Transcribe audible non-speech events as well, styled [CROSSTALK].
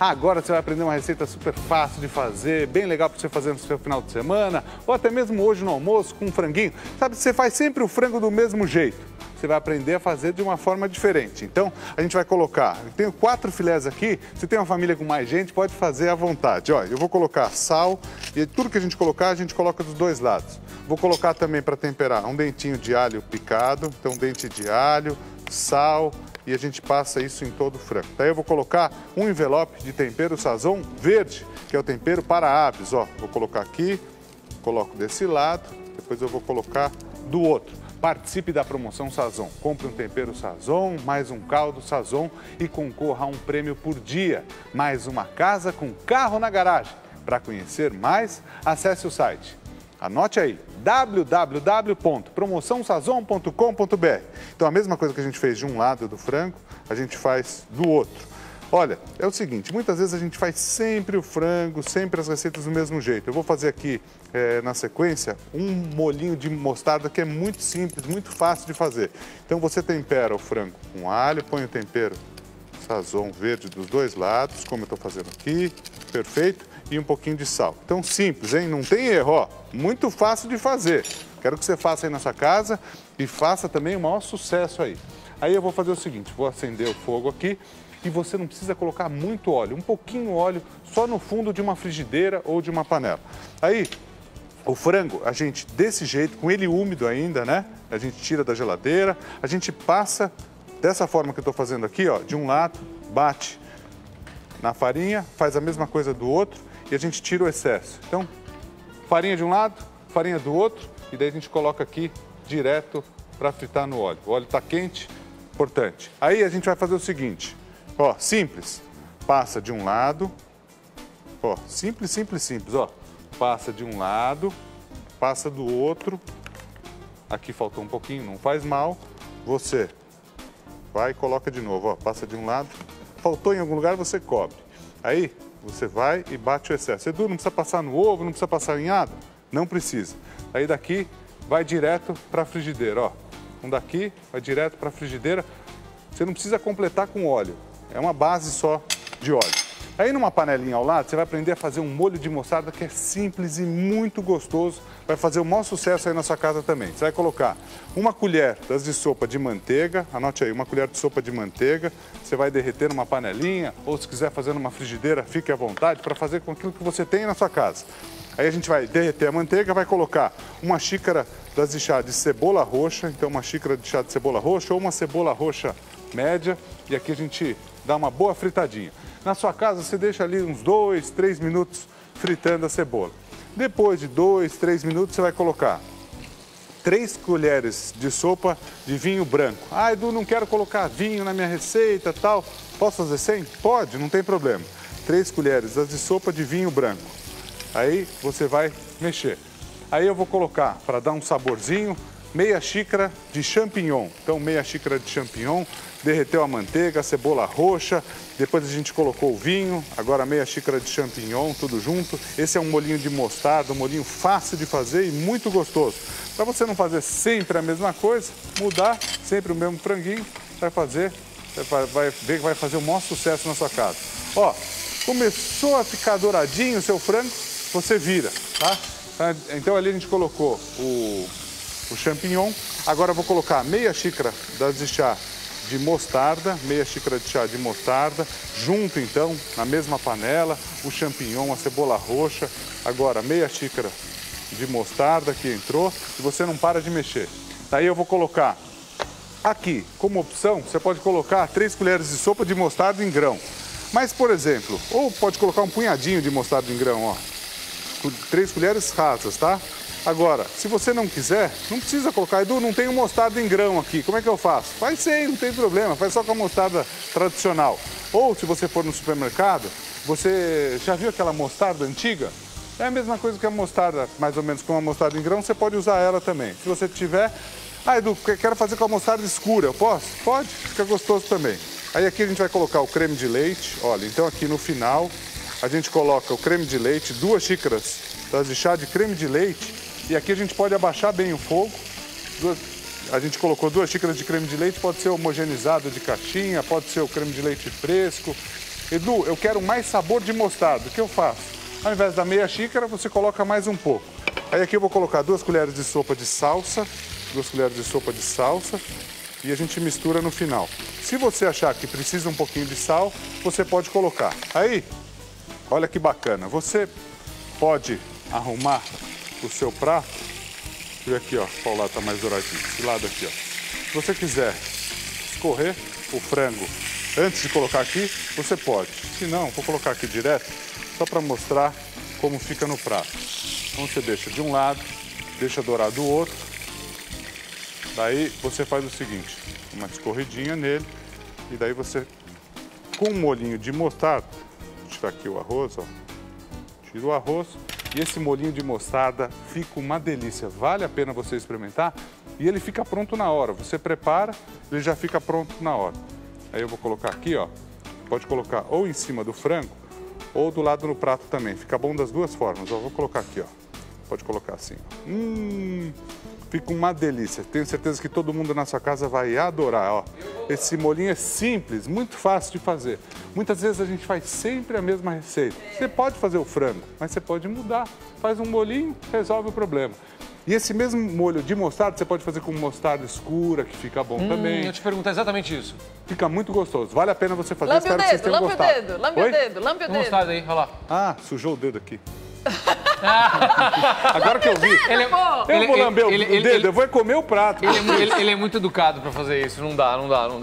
Agora você vai aprender uma receita super fácil de fazer, bem legal para você fazer no seu final de semana, ou até mesmo hoje no almoço com um franguinho. Sabe, você faz sempre o frango do mesmo jeito você vai aprender a fazer de uma forma diferente. Então, a gente vai colocar, eu tenho quatro filés aqui, se tem uma família com mais gente, pode fazer à vontade. Olha, eu vou colocar sal e tudo que a gente colocar, a gente coloca dos dois lados. Vou colocar também para temperar um dentinho de alho picado, então dente de alho, sal, e a gente passa isso em todo o frango. Daí eu vou colocar um envelope de tempero sazon verde, que é o tempero para aves, ó. Vou colocar aqui, coloco desse lado, depois eu vou colocar do outro. Participe da promoção Sazon. Compre um tempero Sazon, mais um caldo Sazon e concorra a um prêmio por dia. Mais uma casa com carro na garagem. Para conhecer mais, acesse o site. Anote aí, www.promoçãosazon.com.br. Então, a mesma coisa que a gente fez de um lado do frango, a gente faz do outro. Olha, é o seguinte, muitas vezes a gente faz sempre o frango, sempre as receitas do mesmo jeito. Eu vou fazer aqui, é, na sequência, um molinho de mostarda que é muito simples, muito fácil de fazer. Então você tempera o frango com alho, põe o tempero sazon verde dos dois lados, como eu estou fazendo aqui, perfeito, e um pouquinho de sal. Então simples, hein? Não tem erro, ó. Muito fácil de fazer. Quero que você faça aí na sua casa e faça também o maior sucesso aí. Aí eu vou fazer o seguinte, vou acender o fogo aqui e você não precisa colocar muito óleo, um pouquinho óleo só no fundo de uma frigideira ou de uma panela. Aí, o frango, a gente desse jeito, com ele úmido ainda, né? A gente tira da geladeira, a gente passa dessa forma que eu estou fazendo aqui, ó, de um lado, bate na farinha, faz a mesma coisa do outro e a gente tira o excesso. Então, farinha de um lado, farinha do outro e daí a gente coloca aqui direto para fritar no óleo. O óleo está quente, importante. Aí a gente vai fazer o seguinte, Ó, simples. Passa de um lado. Ó, simples, simples, simples, ó. Passa de um lado, passa do outro. Aqui faltou um pouquinho, não faz mal. Você vai e coloca de novo, ó. Passa de um lado. Faltou em algum lugar, você cobre. Aí, você vai e bate o excesso. Edu, não precisa passar no ovo, não precisa passar em água? Não precisa. Aí daqui, vai direto para a frigideira, ó. Um daqui, vai direto para a frigideira. Você não precisa completar com óleo. É uma base só de óleo. Aí numa panelinha ao lado, você vai aprender a fazer um molho de mostarda que é simples e muito gostoso. Vai fazer o maior sucesso aí na sua casa também. Você vai colocar uma colher das de sopa de manteiga, anote aí, uma colher de sopa de manteiga. Você vai derreter numa panelinha, ou se quiser fazer numa frigideira, fique à vontade para fazer com aquilo que você tem na sua casa. Aí a gente vai derreter a manteiga, vai colocar uma xícara das de chá de cebola roxa, então uma xícara de chá de cebola roxa ou uma cebola roxa média. E aqui a gente dá uma boa fritadinha. Na sua casa, você deixa ali uns dois, três minutos fritando a cebola. Depois de dois, três minutos, você vai colocar três colheres de sopa de vinho branco. Ah, Edu, não quero colocar vinho na minha receita tal. Posso fazer sem? Pode, não tem problema. Três colheres de sopa de vinho branco. Aí você vai mexer. Aí eu vou colocar, para dar um saborzinho, meia xícara de champignon. Então, meia xícara de champignon, derreteu a manteiga, a cebola roxa, depois a gente colocou o vinho, agora meia xícara de champignon, tudo junto. Esse é um molinho de mostarda, um molinho fácil de fazer e muito gostoso. Para você não fazer sempre a mesma coisa, mudar sempre o mesmo franguinho, vai fazer, vai ver que vai fazer o maior sucesso na sua casa. Ó, começou a ficar douradinho o seu frango, você vira, tá? Então ali a gente colocou o o champignon. Agora vou colocar meia xícara de chá de mostarda, meia xícara de chá de mostarda, junto então, na mesma panela, o champignon, a cebola roxa, agora meia xícara de mostarda que entrou e você não para de mexer. Daí eu vou colocar aqui, como opção, você pode colocar três colheres de sopa de mostarda em grão. Mas, por exemplo, ou pode colocar um punhadinho de mostarda em grão, ó. Três colheres rasas, tá? Agora, se você não quiser, não precisa colocar. Edu, não tem mostarda em grão aqui, como é que eu faço? Faz sem, não tem problema, faz só com a mostarda tradicional. Ou se você for no supermercado, você já viu aquela mostarda antiga? É a mesma coisa que a mostarda, mais ou menos como a mostarda em grão, você pode usar ela também. Se você tiver, ah Edu, quero fazer com a mostarda escura, eu posso? Pode, fica gostoso também. Aí aqui a gente vai colocar o creme de leite, olha, então aqui no final a gente coloca o creme de leite, duas xícaras das de chá de creme de leite e aqui a gente pode abaixar bem o fogo. a gente colocou duas xícaras de creme de leite, pode ser homogeneizado de caixinha, pode ser o creme de leite fresco. Edu, eu quero mais sabor de mostarda. O que eu faço? Ao invés da meia xícara, você coloca mais um pouco. Aí aqui eu vou colocar duas colheres de sopa de salsa, duas colheres de sopa de salsa e a gente mistura no final. Se você achar que precisa um pouquinho de sal, você pode colocar. Aí, olha que bacana, você pode arrumar o seu prato. E aqui, ó, qual lado tá mais douradinho? Esse lado aqui, ó. Se você quiser escorrer o frango antes de colocar aqui, você pode. Se não, vou colocar aqui direto, só para mostrar como fica no prato. Então você deixa de um lado, deixa dourar do outro. Daí você faz o seguinte, uma escorridinha nele e daí você, com um molhinho de mostarda, tirar aqui o arroz, ó. Tira o arroz e esse molhinho de mostarda fica uma delícia. Vale a pena você experimentar e ele fica pronto na hora. Você prepara, ele já fica pronto na hora. Aí eu vou colocar aqui, ó. Pode colocar ou em cima do frango ou do lado no prato também. Fica bom das duas formas. Eu vou colocar aqui, ó. Pode colocar assim. Hum, fica uma delícia. Tenho certeza que todo mundo na sua casa vai adorar, ó. Esse molhinho é simples, muito fácil de fazer. Muitas vezes a gente faz sempre a mesma receita. Você pode fazer o frango, mas você pode mudar. Faz um molhinho, resolve o problema. E esse mesmo molho de mostarda você pode fazer com mostarda escura, que fica bom Hum, também. eu te pergunto exatamente isso. Fica muito gostoso. Vale a pena você fazer. Lambe o Espero que vocês dedo, tenham lambe o dedo, lambe Oi? o dedo, lambe o dedo. mostarda aí, olha lá. Ah, sujou o dedo aqui. [LAUGHS] Agora que eu vi. Ele, é-. Eu ele- vou lamber o- ele- o ele- dedo, ele- eu vou comer o prato. ele é ele- ele é muito educado pra fazer isso. Não dá, não dá, não dá.